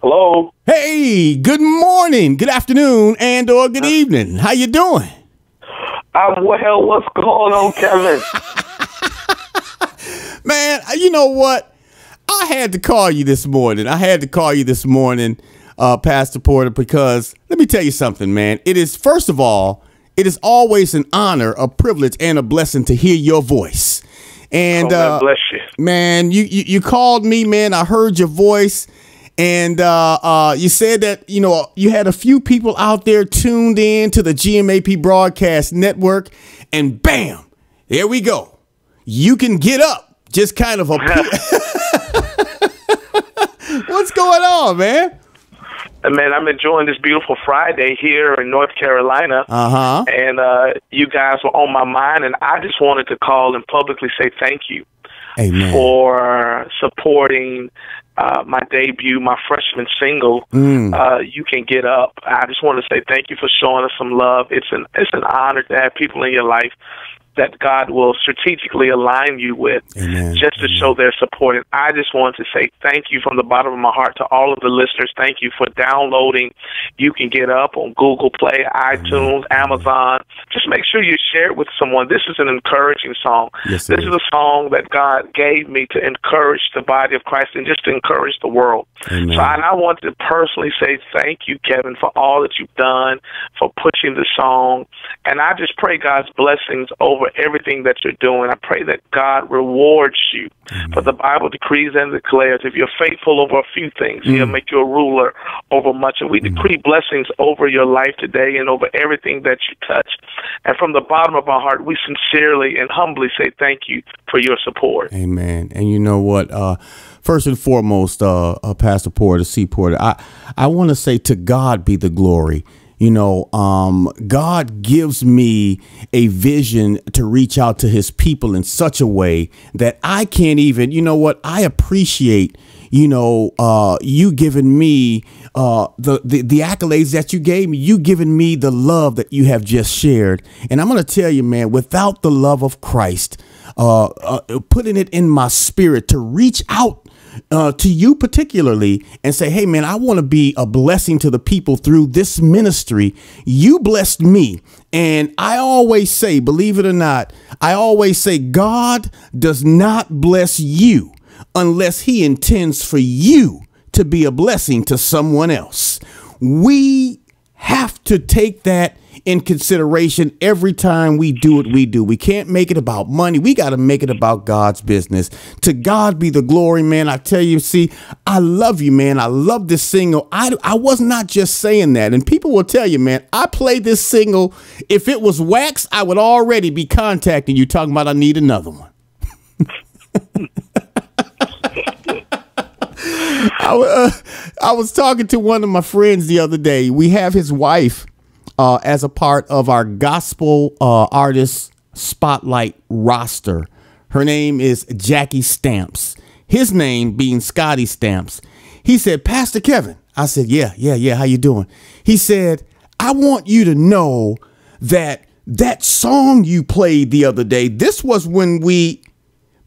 Hello. Hey, good morning, good afternoon, and or good evening. How you doing? I'm well. What's going on, Kevin? Man, uh, you know what? I had to call you this morning. I had to call you this morning, uh, Pastor Porter, because let me tell you something, man. It is, first of all, it is always an honor, a privilege, and a blessing to hear your voice. And Oh, uh, bless you. Man, you, you you called me, man. I heard your voice, and uh, uh, you said that you know you had a few people out there tuned in to the GMAP broadcast network, and bam, there we go. You can get up. Just kind of a. What's going on, man? And man, I'm enjoying this beautiful Friday here in North Carolina. Uh huh. And uh, you guys were on my mind, and I just wanted to call and publicly say thank you Amen. for supporting uh, my debut, my freshman single. Uh, you can get up. I just want to say thank you for showing us some love. It's an it's an honor to have people in your life that God will strategically align you with Amen. just to show their support. And I just want to say thank you from the bottom of my heart to all of the listeners. Thank you for downloading. You can get up on Google Play, iTunes, Amazon. Just make sure you share it with someone. This is an encouraging song. Yes, this is. is a song that God gave me to encourage the body of Christ and just to encourage the world. Amen. So and I want to personally say thank you, Kevin, for all that you've done, for pushing the song. And I just pray God's blessings over everything that you're doing. I pray that God rewards you. For the Bible decrees and declares if you're faithful over a few things, he'll make you a ruler over much. And we decree blessings over your life today and over everything that you touch. And from the bottom of our heart, we sincerely and humbly say thank you for your support. Amen. And you know what? Uh, first and foremost, uh, uh, Pastor Porter, C. Porter, I, I want to say to God be the glory. You know, um, God gives me a vision to reach out to his people in such a way that I can't even, you know what? I appreciate, you know, uh, you giving me uh, the, the, the accolades that you gave me, you giving me the love that you have just shared. And I'm going to tell you, man, without the love of Christ, uh, uh, putting it in my spirit to reach out uh, to you particularly and say, hey, man, I want to be a blessing to the people through this ministry. You blessed me. And I always say, believe it or not, I always say, God does not bless you unless he intends for you to be a blessing to someone else. We have to take that in consideration every time we do what we do. We can't make it about money. We got to make it about God's business. To God be the glory, man. I tell you, see, I love you, man. I love this single. I, I was not just saying that. And people will tell you, man, I played this single. If it was wax, I would already be contacting you talking about I need another one. I, uh, I was talking to one of my friends the other day. We have his wife uh, as a part of our gospel uh, artist spotlight roster. Her name is Jackie Stamps. His name being Scotty Stamps. He said, Pastor Kevin. I said, Yeah, yeah, yeah. How you doing? He said, I want you to know that that song you played the other day. This was when we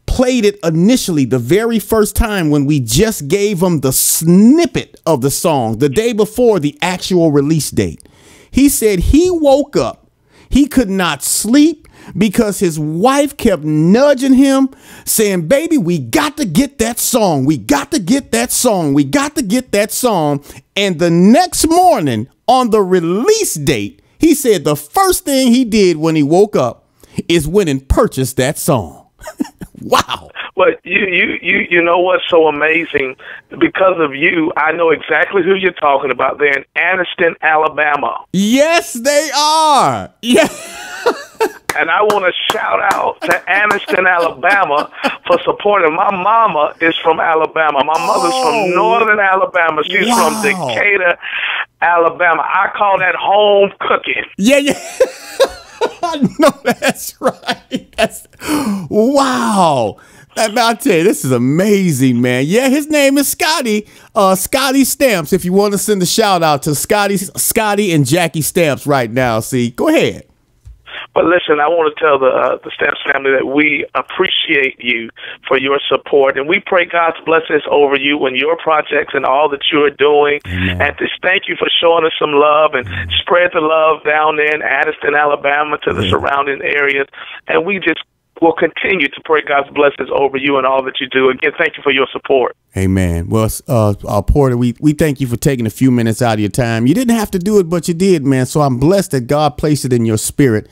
played it initially the very first time when we just gave him the snippet of the song the day before the actual release date. He said he woke up, he could not sleep because his wife kept nudging him, saying, Baby, we got to get that song. We got to get that song. We got to get that song. And the next morning, on the release date, he said the first thing he did when he woke up is went and purchased that song. wow. But you, you, you, you know what's so amazing? Because of you, I know exactly who you're talking about. They're in Anniston, Alabama, Yes, they are. Yeah. and I want to shout out to Anniston, Alabama, for supporting. My mama is from Alabama. My mother's Oh. from Northern Alabama. She's Wow. from Decatur, Alabama. I call that home cooking. Yeah, yeah. I know that's right. That's wow. I- I'll tell you, this is amazing, man. Yeah, his name is Scotty. Uh, Scotty Stamps. If you want to send a shout out to Scotty, Scotty and Jackie Stamps right now, see, go ahead. But listen, I want to tell the uh, the Stamps family that we appreciate you for your support, and we pray God's blessings over you and your projects and all that you are doing. Amen. And just thank you for showing us some love and spread the love down there in Anniston, Alabama, to the surrounding areas. And we just will continue to pray God's blessings over you and all that you do. Again, thank you for your support. Amen. Well, uh, uh, Porter, we, we thank you for taking a few minutes out of your time. You didn't have to do it, but you did, man. So I'm blessed that God placed it in your spirit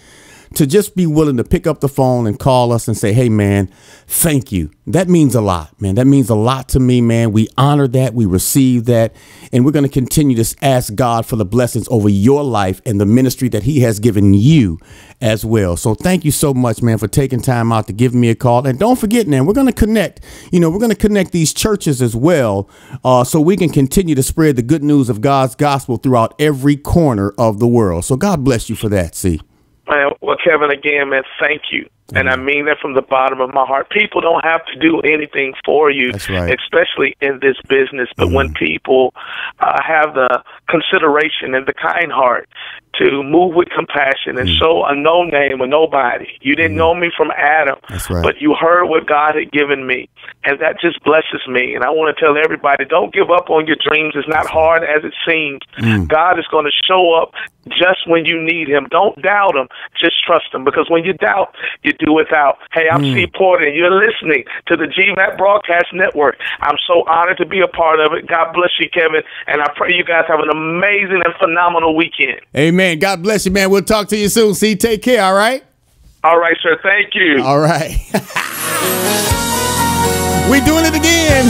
to just be willing to pick up the phone and call us and say, hey, man, thank you. That means a lot, man. That means a lot to me, man. We honor that. We receive that. And we're going to continue to ask God for the blessings over your life and the ministry that He has given you as well. So thank you so much, man, for taking time out to give me a call. And don't forget, man, we're going to connect. You know, we're going to connect these churches as well uh, so we can continue to spread the good news of God's gospel throughout every corner of the world. So God bless you for that, see. Man, well, Kevin, again, man, thank you. Mm-hmm. And I mm-hmm. mean that from the bottom of my heart. People don't have to do anything for you, right. especially in this business. But mm-hmm. when people uh, have the consideration and the kind heart to move with compassion and mm. show a no name, a nobody. You didn't mm. know me from Adam, right. but you heard what God had given me. And that just blesses me. And I want to tell everybody don't give up on your dreams. It's not hard as it seems. Mm. God is going to show up just when you need Him. Don't doubt Him, just trust Him. Because when you doubt, you do without. Hey, I'm mm. C. Porter, and you're listening to the GMAP Broadcast Network. I'm so honored to be a part of it. God bless you, Kevin. And I pray you guys have an amazing and phenomenal weekend. Amen. God bless you, man. We'll talk to you soon. See, take care. All right. All right, sir. Thank you. All right. we doing it again.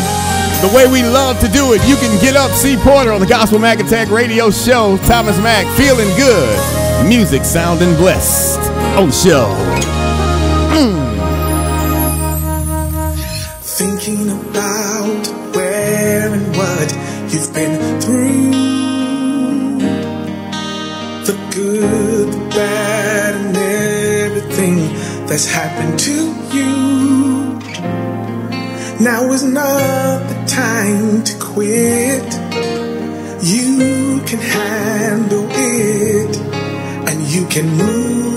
The way we love to do it. You can get up, C. Porter on the Gospel Mac Attack radio show. Thomas Mack feeling good. Music sounding blessed on the show. Mm. Thinking about where and what you've been through the good, the bad, and everything that's happened to you. Now is not the time to quit. You can handle it, and you can move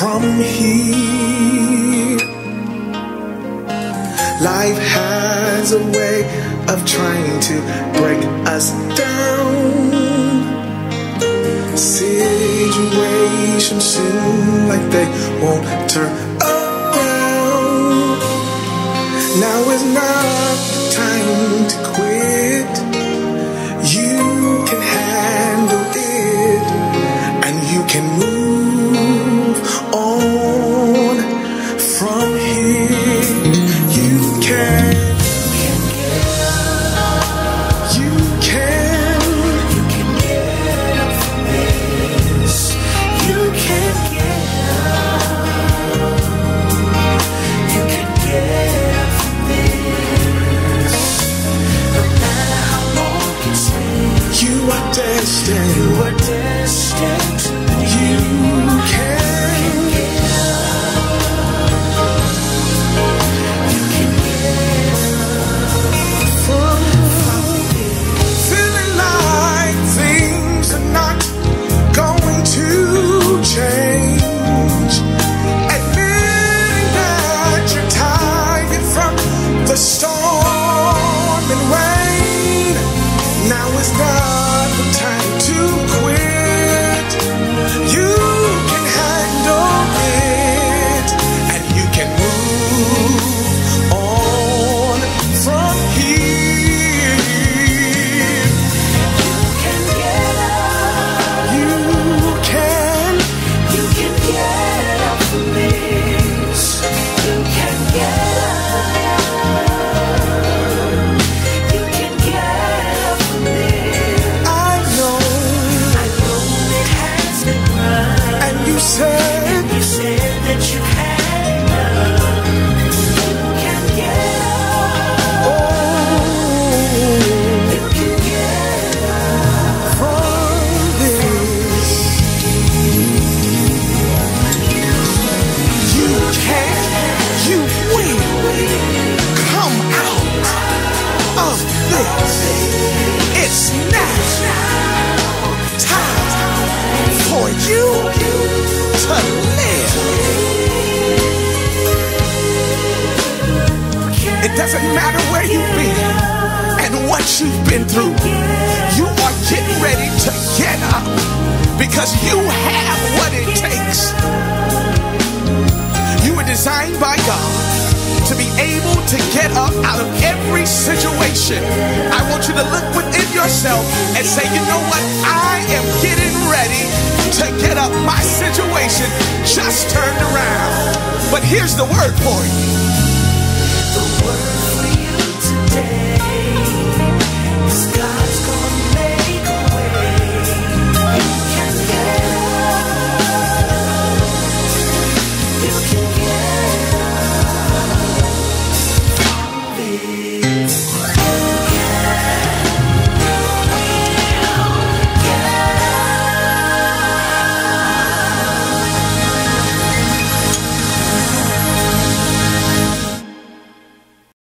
from here. Life has a way of trying to break us down. Situations seem like they won't turn around. Now is not the time to quit. You can handle it, and you can move doesn't matter where you've been and what you've been through. You are getting ready to get up because you have what it takes. You were designed by God to be able to get up out of every situation. I want you to look within yourself and say, you know what? I am getting ready to get up. My situation just turned around. But here's the word for you. The